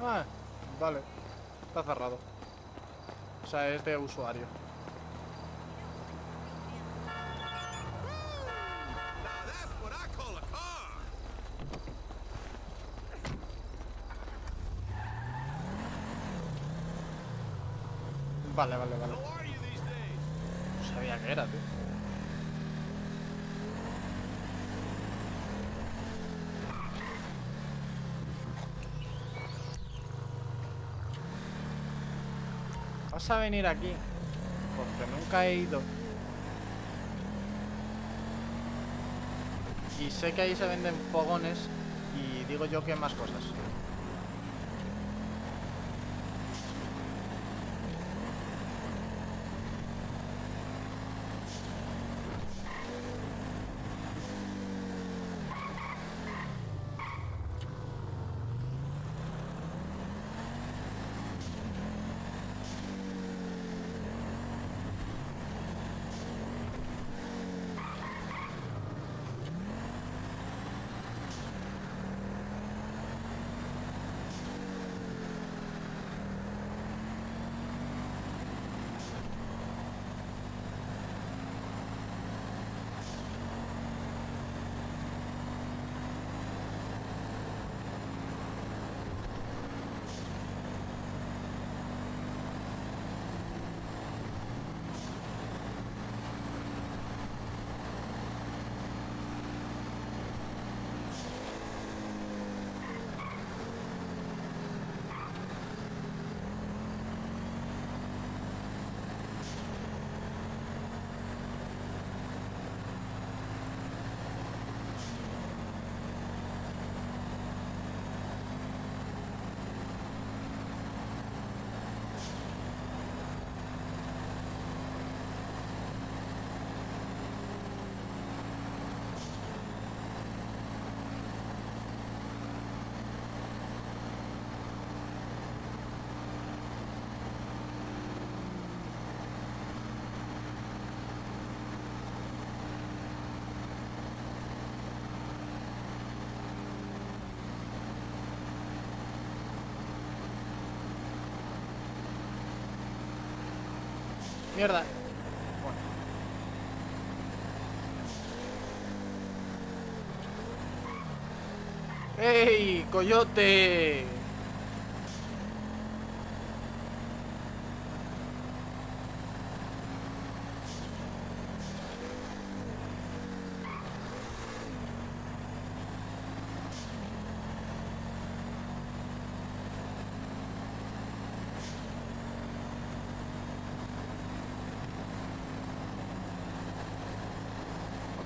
Ah, vale. Está cerrado. O sea, es de usuario. Vale, vale, vale. No sabía que era, tío. Vas a venir aquí. Porque nunca he ido. Y sé que ahí se venden fogones. Y digo yo que más cosas. Mierda. ¡Ey, coyote!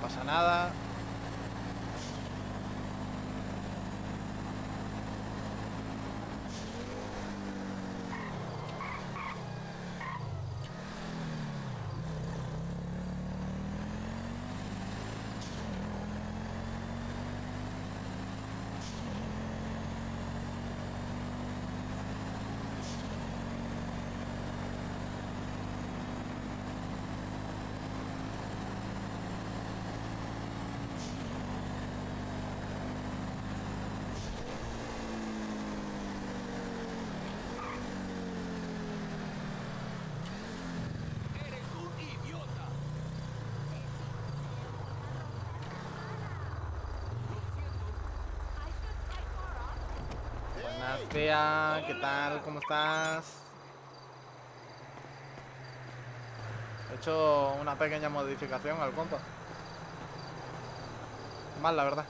No pasa nada. Bea. ¿Qué tal? ¿Cómo estás? He hecho una pequeña modificación al compa. Mal, la verdad.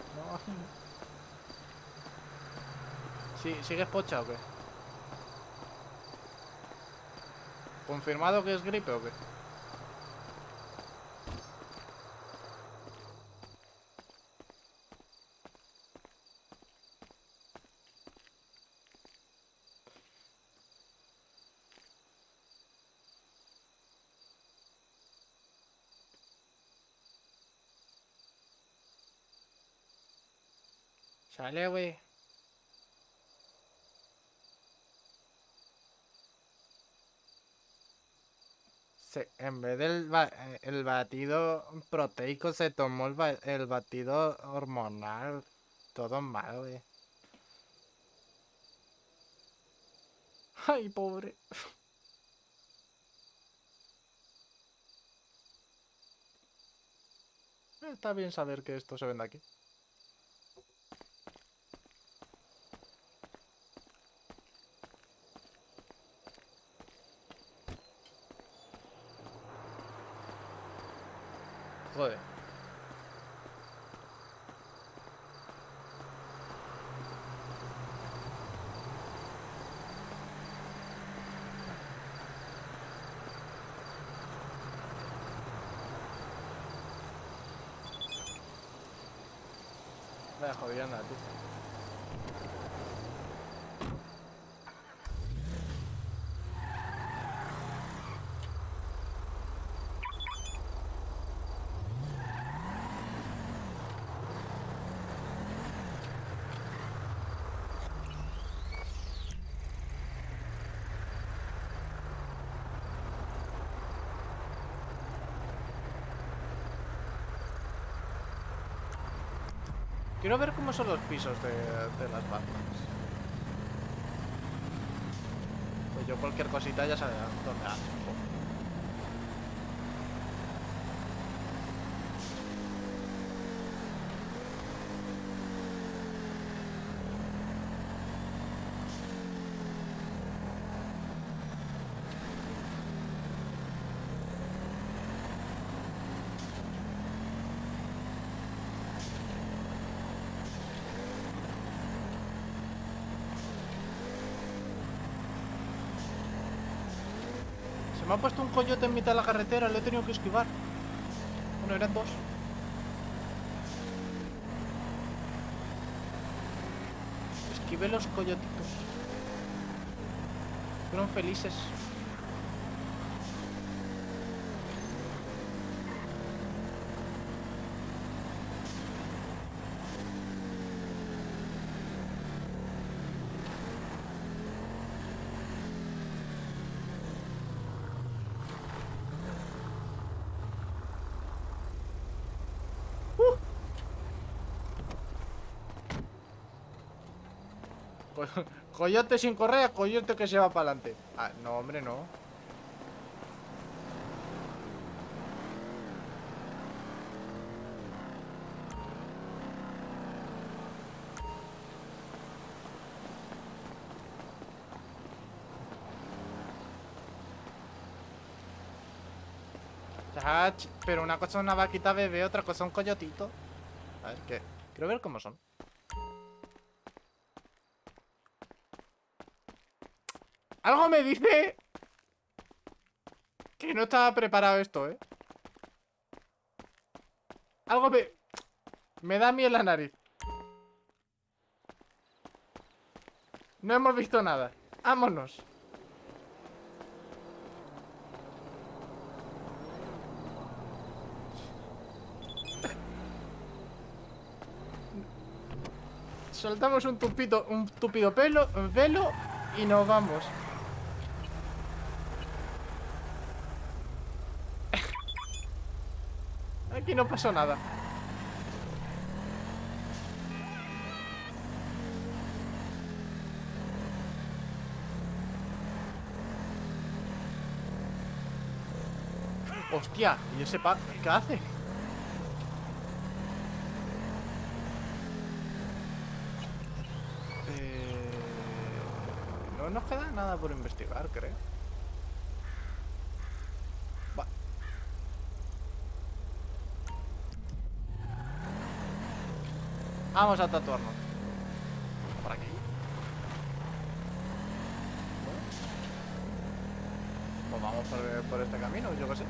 Sí, ¿Sigues pocha o qué? ¿Confirmado que es gripe o qué? Sale, güey. Se- en vez del eh, el batido proteico se tomó el, ba- el batido hormonal. Todo mal, güey. Ay, pobre. Está bien saber que esto se vende aquí. 在好一点的 Quiero ver cómo son los pisos de, las bandas. Pues yo cualquier cosita ya sabe dónde ando. Me ha puesto un coyote en mitad de la carretera, lo he tenido que esquivar. Bueno, eran dos. Esquivé los coyotitos. Fueron felices. Coyote sin correa, coyote que se va para adelante. Ah, no, hombre, no. Pero una cosa es una vaquita bebé, otra cosa un coyotito. A ver, ¿qué? Quiero ver cómo son. Me dice que no estaba preparado esto, ¿eh? Algo me... Me da miedo la nariz. No hemos visto nada. Vámonos. Soltamos un tupito, un tupido pelo, velo y nos vamos. Aquí no pasó nada. Hostia, ¿y ese pa qué hace? Eh, no nos queda nada por investigar, creo. Va. Vamos a tatuarnos. Por aquí. Pues vamos por, por este camino, yo qué sé.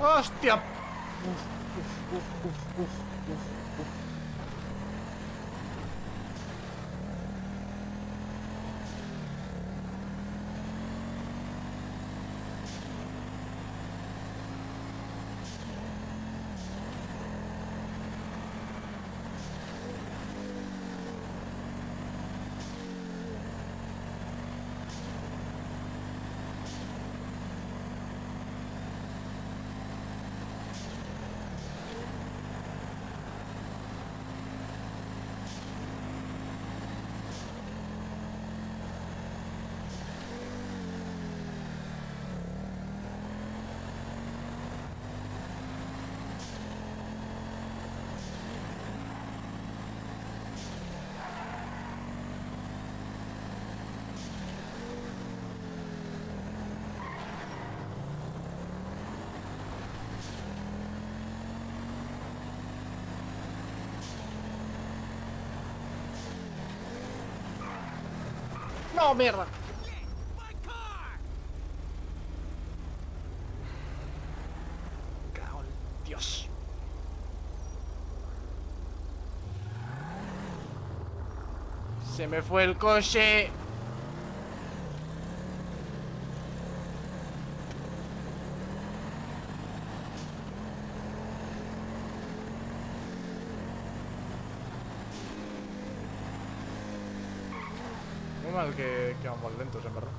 ¡Hostia! Uf, uf, uf, ¡No, mierda! Cago en Dios. Se me fue el coche. Muy mal que, vamos lentos, en verdad.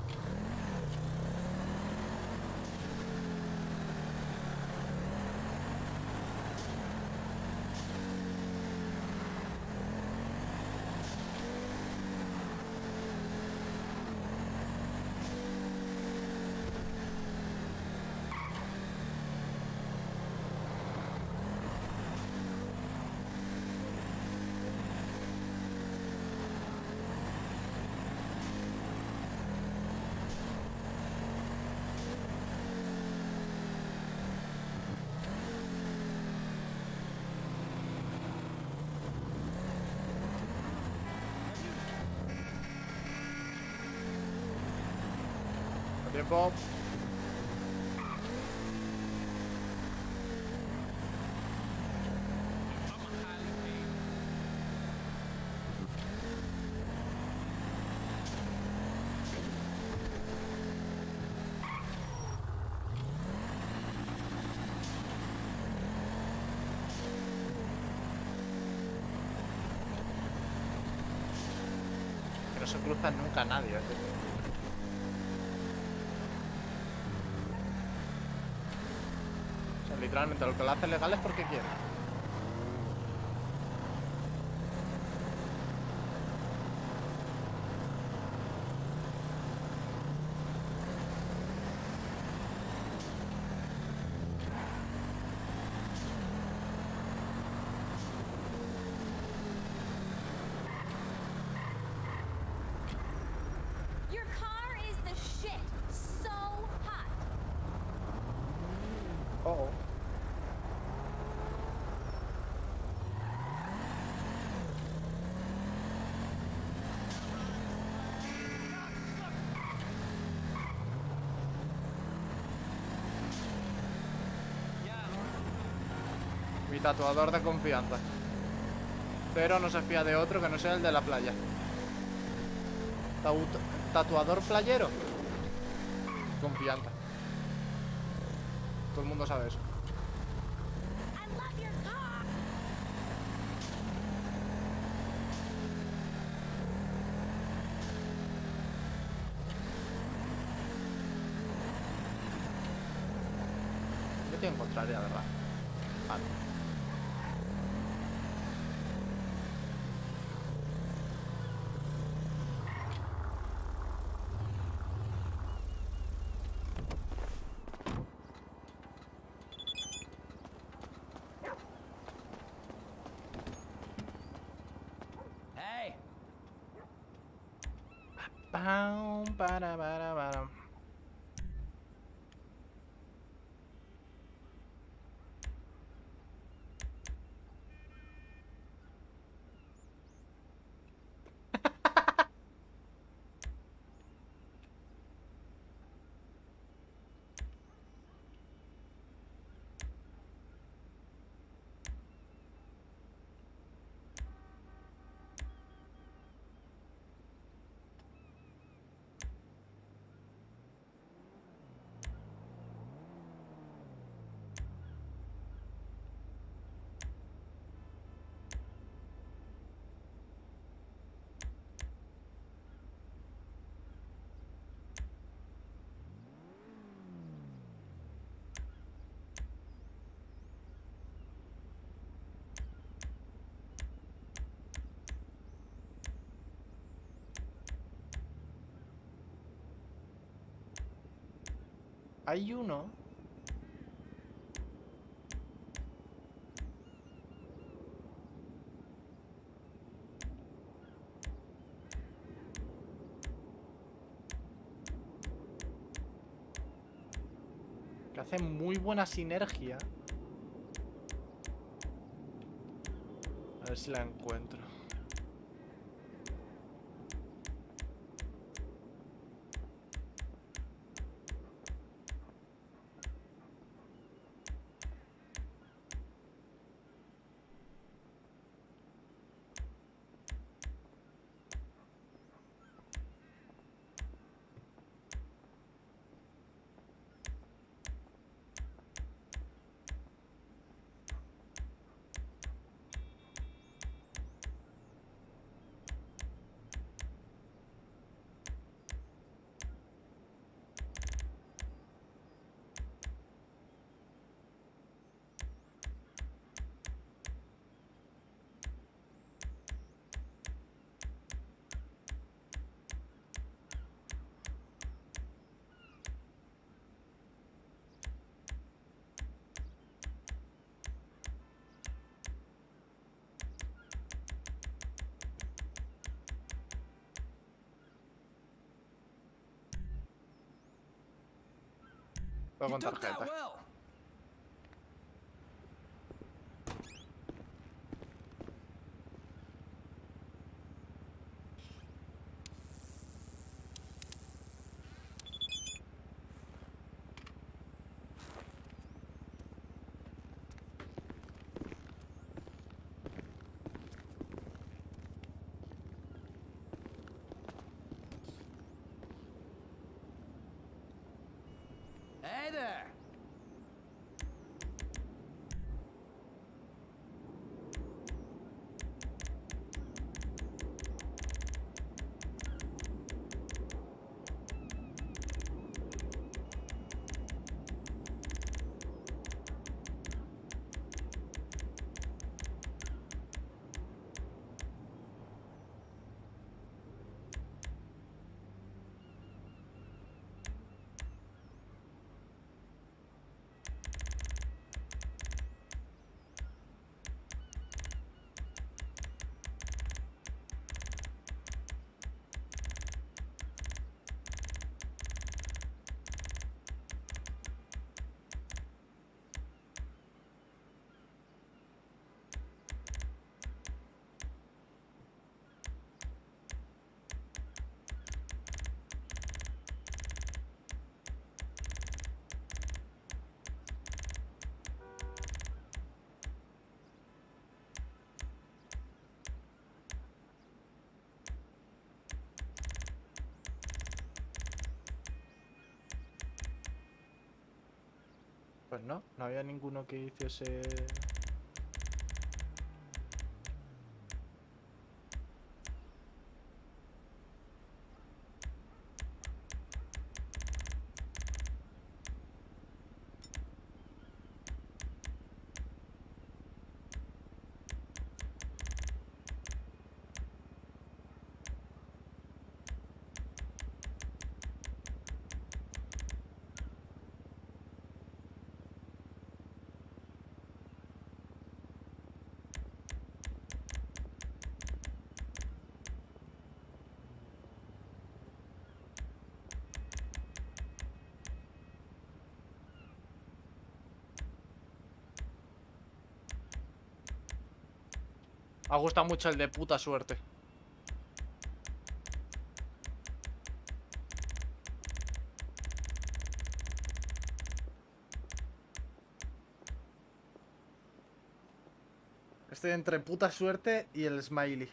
Que no se cruza nunca nadie. ¿eh? O sea, literalmente lo que lo hace legal es porque quiere. Tatuador de confianza. Pero no se fía de otro que no sea el de la playa. Tatuador playero. Confianza. Todo el mundo sabe eso. Yo tengo contraria, ¿verdad? Vale. Pam, para, para, para. Hay uno. Que hace muy buena sinergia. A ver si la encuentro. Pago con tarjeta. there. No, no había ninguno que hiciese... Me gusta mucho el de puta suerte. Estoy entre puta suerte y el smiley.